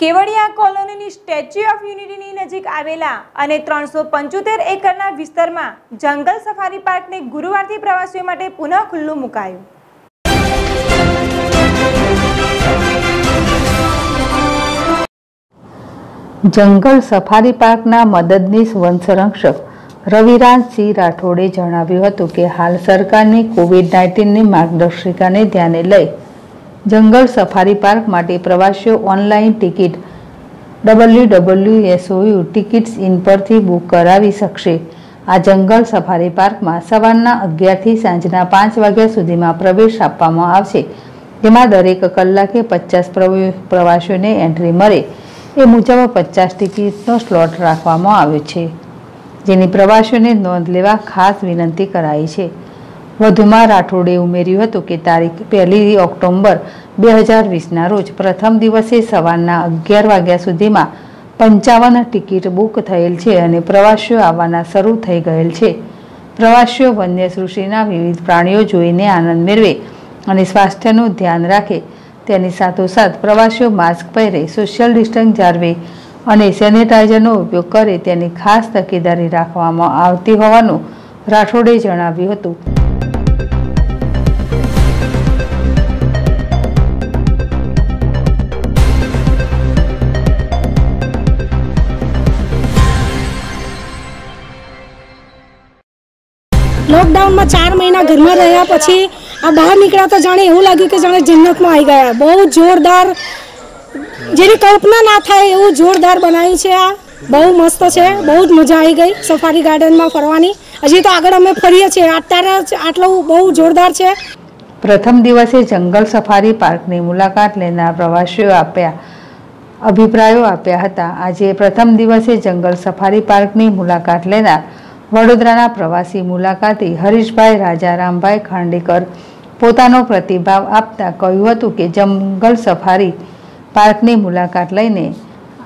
કેવડિયા કોલોનીની statue of યુનિટીની નજીક આવેલા અને ત્રણસો પંચોતેર એકરના વિસ્તારમાં જંગલ સફારી પાર્કને ગુરુવારથી પ્રવાસીઓ માટે પુનઃ ખુલ્લું મુકાયું. જંગલ સફારી પાર્કના મદદનીશ વન સંરક્ષક રવિરાજસિંહ રાઠોડે જણાવ્યું હતું કે હાલ સરકારની કોવિડ નાઇન્ટીનની માર્ગદર્શિકાને ધ્યાને લઈ જંગલ સફારી પાર્ક માટે પ્રવાસીઓ online ticket, W W SOU tickets in પરથી બુક કરાવી શકશે. આ જંગલ સફારી પાર્કમાં સવારના અગિયારથી સાંજના પાંચ વાગ્યા સુધીમાં પ્રવેશ આપવામાં આવશે, જેમાં દરેક કલાકે પચાસ પ્રવાસીઓને એન્ટ્રી મળે. એ મુજબ પચાસ ટિકિટનો સ્લોટ રાખવામાં આવ્યો છે, જેની પ્રવાસીઓને નોંધ લેવા ખાસ વિનંતી કરાઈ છે. વધુમાં રાઠોડે ઉમેર્યું હતું કે તારીખ પહેલી ઓક્ટોબર બે હજાર વીસના રોજ પ્રથમ દિવસે સવારના અગિયાર વાગ્યા સુધીમાં પંચાવન ટિકિટ બુક થયેલ છે અને પ્રવાસીઓ આવવાના શરૂ થઈ ગયેલ છે. પ્રવાસીઓ વન્ય સૃષ્ટિના વિવિધ પ્રાણીઓ જોઈને આનંદ મેળવે અને સ્વાસ્થ્યનું ધ્યાન રાખે. તેની સાથોસાથ પ્રવાસીઓ માસ્ક પહેરે, સોશિયલ ડિસ્ટન્સ જાળવે અને સેનિટાઈઝરનો ઉપયોગ કરે તેની ખાસ તકેદારી રાખવામાં આવતી હોવાનું રાઠોડે જણાવ્યું હતું. લોકડાઉનમાં ચાર મહિના ઘરમાં રહ્યા પછી આ બહાર નીકળ્યા તો જાણે એવું લાગ્યું કે જાણે જન્નતમાં આવી ગયા. બહુ જોરદાર, જેની કલ્પના ના થાય એવું જોરદાર બનાવ્યું છે આ. બહુ મસ્ત છે, બહુ જ મજા આવી ગઈ સફારી ગાર્ડનમાં ફરવાની. હજી તો આગળ અમે ફરીએ છીએ. અત્યારે આટલું બહુ જોરદાર છે. પ્રથમ દિવસે જંગલ સફારી પાર્કની મુલાકાત લેનાર પ્રવાસીઓ આપ્યા, અભિપ્રાયો આપ્યા હતા. આજે પ્રથમ દિવસે જંગલ સફારી પાર્કની મુલાકાત લેનાર વડોદરાના પ્રવાસી મુલાકાતી હરીશભાઈ રાજારામભાઈ ખાંડેકર પોતાનો પ્રતિભાવ આપતા કહ્યું હતું કે જંગલ સફારી પાર્કની મુલાકાત લઈને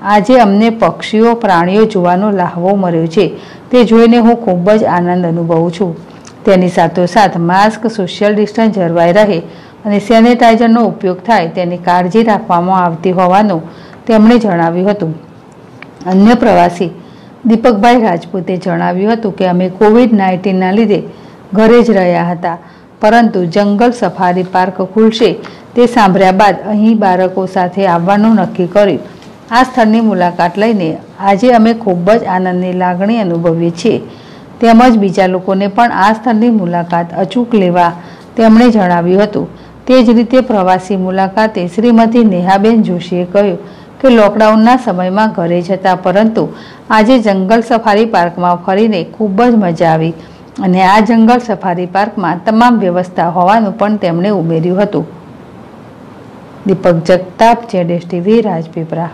આજે અમને પક્ષીઓ, પ્રાણીઓ જોવાનો લાહવો મળ્યો છે. તે જોઈને હું ખૂબ જ આનંદ અનુભવું છું. તેની સાથોસાથ માસ્ક, સોશિયલ ડિસ્ટન્સ જળવાઈ રહે અને સેનેટાઇઝરનો ઉપયોગ થાય તેની કાળજી રાખવામાં આવતી હોવાનું તેમણે જણાવ્યું હતું. અન્ય પ્રવાસી દીપકભાઈ રાજપૂતે જણાવ્યું હતું કે અમે કોવિડ નાઇન્ટીનના લીધે ઘરે જ રહ્યા હતા, પરંતુ જંગલ સફારી પાર્ક ખુલશે તે સાંભળ્યા બાદ અહીં બાળકો સાથે આવવાનું નક્કી કર્યું. આ સ્થળની મુલાકાત લઈને આજે અમે ખૂબ જ આનંદની લાગણી અનુભવીએ છીએ. તેમજ બીજા લોકોને પણ આ સ્થળની મુલાકાત અચૂક લેવા તેમણે જણાવ્યું હતું. તે જ રીતે પ્રવાસી મુલાકાતે શ્રીમતી નેહાબેન જોશીએ કહ્યું કે લોકડાઉનના સમયમાં ઘરે જતા, પરંતુ આજે જંગલ સફારી પાર્કમાં ફરીને ખૂબ જ મજા આવી અને આ જંગલ સફારી પાર્કમાં તમામ વ્યવસ્થા હોવાનું પણ તેમણે ઉમેર્યું હતું. દીપક જગતાપ, જેડેશ ટીવી, રાજપીપરા.